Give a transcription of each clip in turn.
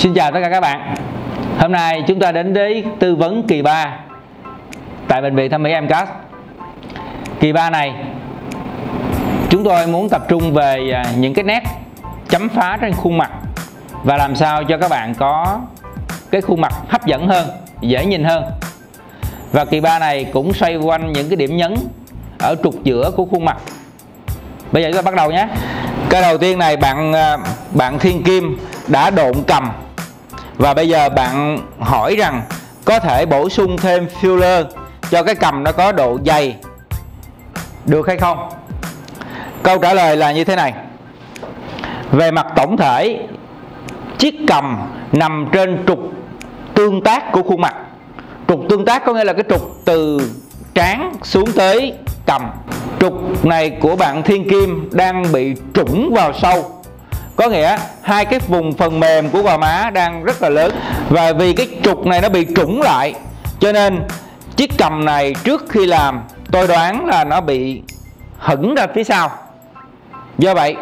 Xin chào tất cả các bạn. Hôm nay chúng ta đến với tư vấn kỳ 3 Tại Bệnh viện Thẩm mỹ MCAS Kỳ 3 này Chúng tôi muốn tập trung về à, những cái nét chấm phá trên khuôn mặt Và làm sao cho các bạn có cái khuôn mặt hấp dẫn hơn, dễ nhìn hơn. Và kỳ 3 này cũng xoay quanh những cái điểm nhấn ở trục giữa của khuôn mặt. Bây giờ chúng ta bắt đầu nhé. Cái đầu tiên này bạn à, bạn Thiên Kim đã độn cầm và bây giờ bạn hỏi rằng, có thể bổ sung thêm filler cho cái cầm nó có độ dày được hay không? Câu trả lời là như thế này. Về mặt tổng thể, chiếc cầm nằm trên trục tương tác của khuôn mặt. Trục tương tác có nghĩa là cái trục từ trán xuống tới cầm. Trục này của bạn thiên kim đang bị trũng vào sâu có nghĩa, hai cái vùng phần mềm của gò má đang rất là lớn. Và vì cái trục này nó bị trũng lại, cho nên chiếc cầm này trước khi làm, tôi đoán là nó bị hững ra phía sau. Do vậy,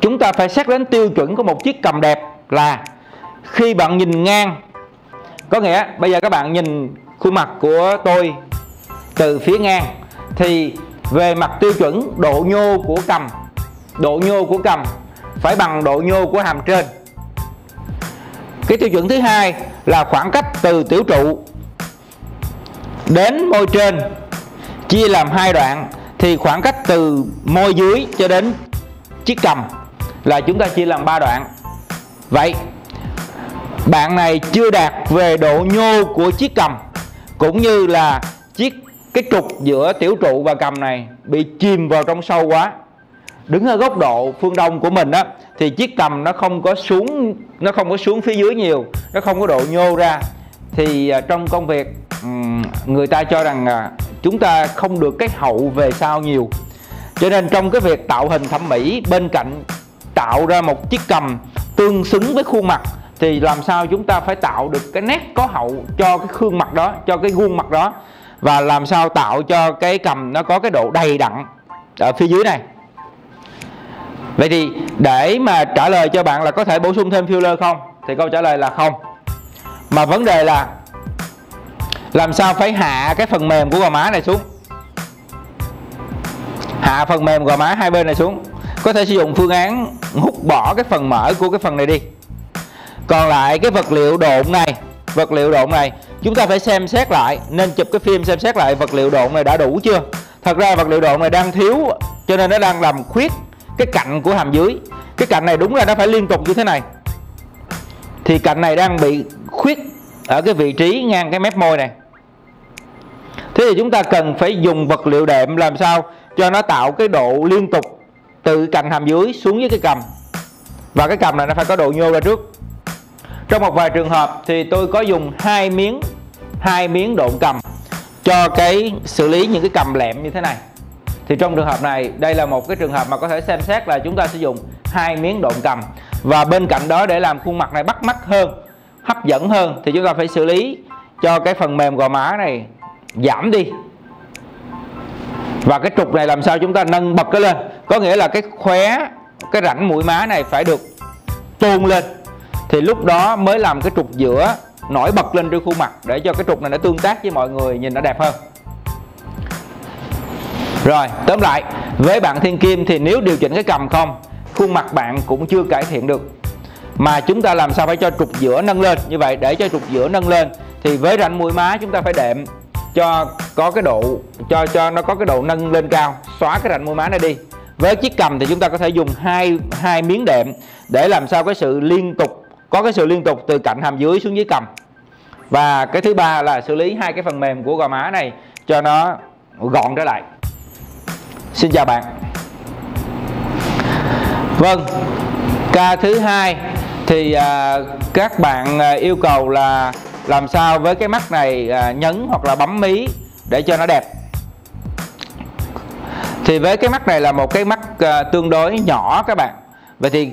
chúng ta phải xét đến tiêu chuẩn của một chiếc cầm đẹp là khi bạn nhìn ngang. Có nghĩa, bây giờ các bạn nhìn khuôn mặt của tôi từ phía ngang, thì về mặt tiêu chuẩn, độ nhô của cầm, độ nhô của cầm phải bằng độ nhô của hàm trên. Cái tiêu chuẩn thứ hai là khoảng cách từ tiểu trụ đến môi trên. Chia làm hai đoạn thì khoảng cách từ môi dưới cho đến chiếc cầm là chúng ta chia làm ba đoạn. Vậy, bạn này chưa đạt về độ nhô của chiếc cầm cũng như là chiếc, cái trục giữa tiểu trụ và cầm này bị chìm vào trong sâu quá đứng ở góc độ phương đông của mình á, thì chiếc cầm nó không có xuống, nó không có xuống phía dưới nhiều, nó không có độ nhô ra. Thì à, trong công việc người ta cho rằng à, chúng ta không được cái hậu về sau nhiều. Cho nên trong cái việc tạo hình thẩm mỹ, bên cạnh tạo ra một chiếc cầm tương xứng với khuôn mặt, thì làm sao chúng ta phải tạo được cái nét có hậu cho cái khuôn mặt đó, cho cái gương mặt đó, và làm sao tạo cho cái cầm nó có cái độ đầy đặn ở phía dưới này. Vậy thì để mà trả lời cho bạn là có thể bổ sung thêm filler không? Thì câu trả lời là không. Mà vấn đề là Làm sao phải hạ cái phần mềm của gò má này xuống? Hạ phần mềm gò má hai bên này xuống. Có thể sử dụng phương án hút bỏ cái phần mỡ của cái phần này đi. Còn lại cái vật liệu độn này, Vật liệu độn này, Chúng ta phải xem xét lại, Nên chụp cái phim xem xét lại vật liệu độn này đã đủ chưa? Thật ra vật liệu độn này đang thiếu, Cho nên nó đang làm khuyết cái cạnh của hàm dưới. Cái cạnh này đúng là nó phải liên tục như thế này. Thì cạnh này đang bị khuyết ở cái vị trí ngang cái mép môi này. Thế thì chúng ta cần phải dùng vật liệu đệm làm sao cho nó tạo cái độ liên tục từ cạnh hàm dưới xuống với cái cầm. Và cái cầm này nó phải có độ nhô ra trước. Trong một vài trường hợp thì tôi có dùng hai miếng hai miếng độn cầm cho cái xử lý những cái cầm lẹm như thế này thì trong trường hợp này, đây là một cái trường hợp mà có thể xem xét là chúng ta sử dụng hai miếng độn cầm. Và bên cạnh đó để làm khuôn mặt này bắt mắt hơn, hấp dẫn hơn, thì chúng ta phải xử lý cho cái phần mềm gò má này giảm đi. Và cái trục này làm sao chúng ta nâng bật cái lên. Có nghĩa là cái khóe, cái rãnh mũi má này phải được tôn lên. Thì lúc đó mới làm cái trục giữa nổi bật lên trên khuôn mặt để cho cái trục này nó tương tác với mọi người, nhìn nó đẹp hơn rồi, tóm lại, với bạn thiên kim thì nếu điều chỉnh cái cầm không, khuôn mặt bạn cũng chưa cải thiện được. Mà chúng ta làm sao phải cho trục giữa nâng lên? Như vậy, để cho trục giữa nâng lên thì với rãnh mũi má chúng ta phải đệm cho có cái độ, cho cho nó có cái độ nâng lên cao, xóa cái rãnh mũi má này đi. Với chiếc cầm thì chúng ta có thể dùng hai hai miếng đệm để làm sao cái sự liên tục, có cái sự liên tục từ cạnh hàm dưới xuống dưới cầm. Và cái thứ ba là xử lý hai cái phần mềm của gò má này cho nó gọn trở lại. Xin chào bạn. Vâng Ca thứ hai thì à, các bạn à, yêu cầu là làm sao với cái mắt này à, nhấn hoặc là bấm mí để cho nó đẹp. Thì với cái mắt này là một cái mắt à, tương đối nhỏ các bạn. Vậy thì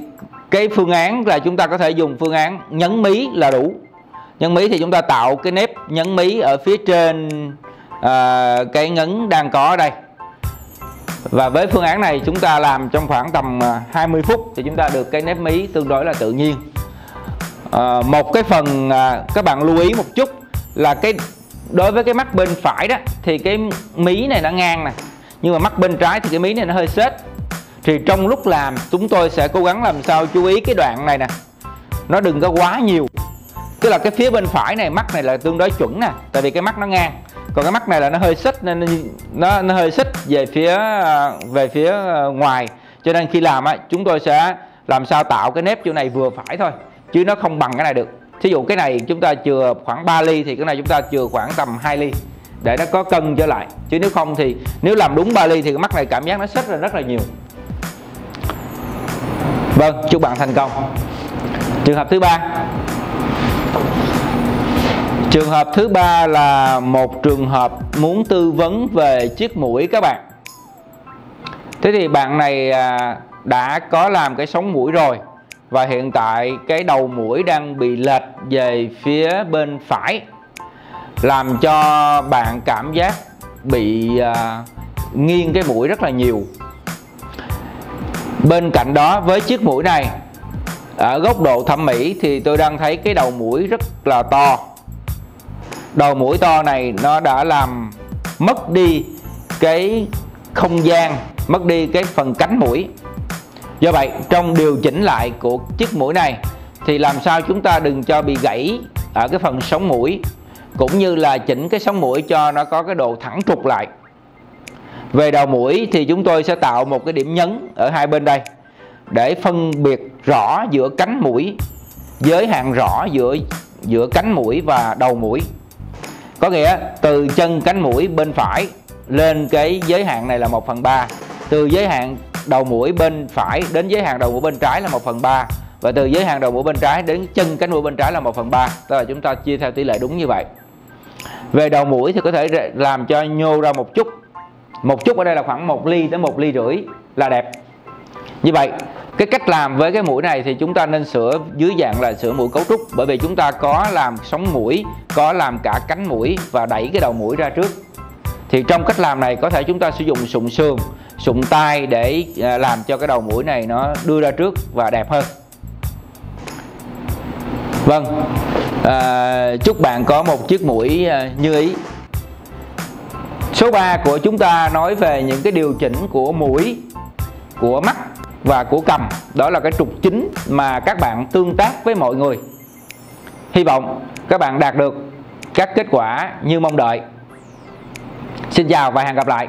cái phương án là chúng ta có thể dùng phương án nhấn mí là đủ. Nhấn mí thì chúng ta tạo cái nếp nhấn mí ở phía trên à, cái nhấn đang có ở đây và với phương án này chúng ta làm trong khoảng tầm à, 20 phút thì chúng ta được cái nếp mí tương đối là tự nhiên. À, một cái phần à, các bạn lưu ý một chút là cái đối với cái mắt bên phải đó thì cái mí này nó ngang nè. Nhưng mà mắt bên trái thì cái mí này nó hơi xếp thì trong lúc làm chúng tôi sẽ cố gắng làm sao chú ý cái đoạn này nè. Nó đừng có quá nhiều. Tức là cái phía bên phải này mắt này là tương đối chuẩn nè tại vì cái mắt nó ngang còn cái mắt này là nó hơi xích, nên nó nó hơi xích về phía à, về phía à, ngoài. Cho nên khi làm á, chúng tôi sẽ làm sao tạo cái nếp chỗ này vừa phải thôi, chứ nó không bằng cái này được. Thí dụ cái này chúng ta chừa khoảng 3 ly thì cái này chúng ta chừa khoảng tầm 2 ly, để nó có cân trở lại. Chứ nếu không thì nếu làm đúng 3 ly thì cái mắt này cảm giác nó xích ra rất là nhiều. Vâng chúc bạn thành công. Trường hợp thứ ba trường hợp thứ ba là một trường hợp muốn tư vấn về chiếc mũi các bạn. Thế thì bạn này à, đã có làm cái sống mũi rồi và hiện tại cái đầu mũi đang bị lệch về phía bên phải làm cho bạn cảm giác bị à, nghiêng cái mũi rất là nhiều. Bên cạnh đó với chiếc mũi này ở góc độ thẩm mỹ thì tôi đang thấy cái đầu mũi rất là to đầu mũi to này nó đã làm mất đi cái không gian, mất đi cái phần cánh mũi. Do vậy, trong điều chỉnh lại của chiếc mũi này thì làm sao chúng ta đừng cho bị gãy ở cái phần sống mũi, cũng như là chỉnh cái sống mũi cho nó có cái độ thẳng trục lại. Về đầu mũi thì chúng tôi sẽ tạo một cái điểm nhấn ở hai bên đây, để phân biệt rõ giữa cánh mũi, giới hạn rõ giữa giữa cánh mũi và đầu mũi có nghĩa, từ chân cánh mũi bên phải lên cái giới hạn này là 1 phần 3 từ giới hạn đầu mũi bên phải đến giới hạn đầu mũi bên trái là 1 phần 3 và từ giới hạn đầu mũi bên trái đến chân cánh mũi bên trái là 1 phần 3 tức là chúng ta chia theo tỷ lệ đúng như vậy. Về đầu mũi thì có thể làm cho nhô ra một chút. Một chút ở đây là khoảng 1 ly tới 1 ly rưỡi là đẹp. Như vậy cái cách làm với cái mũi này thì chúng ta nên sửa dưới dạng là sửa mũi cấu trúc. Bởi vì chúng ta có làm sống mũi có làm cả cánh mũi và đẩy cái đầu mũi ra trước. Thì trong cách làm này có thể chúng ta sử dụng sụn xương sụn tay để à, làm cho cái đầu mũi này nó đưa ra trước và đẹp hơn. Vâng à, chúc bạn có một chiếc mũi à, như ý. Số 3 của chúng ta nói về những cái điều chỉnh của mũi của mắt và của cầm. Đó là cái trục chính mà các bạn tương tác với mọi người. Hy vọng các bạn đạt được các kết quả như mong đợi. Xin chào và hẹn gặp lại.